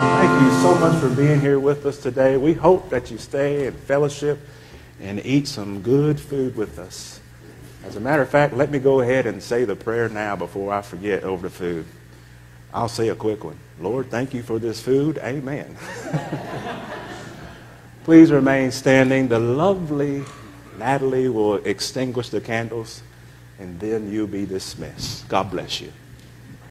Thank you so much for being here with us today. We hope that you stay and fellowship and eat some good food with us. As a matter of fact, let me go ahead and say the prayer now before I forget over the food. I'll say a quick one. Lord, thank you for this food. Amen. Please remain standing. The lovely Natalie will extinguish the candles, and then you'll be dismissed. God bless you.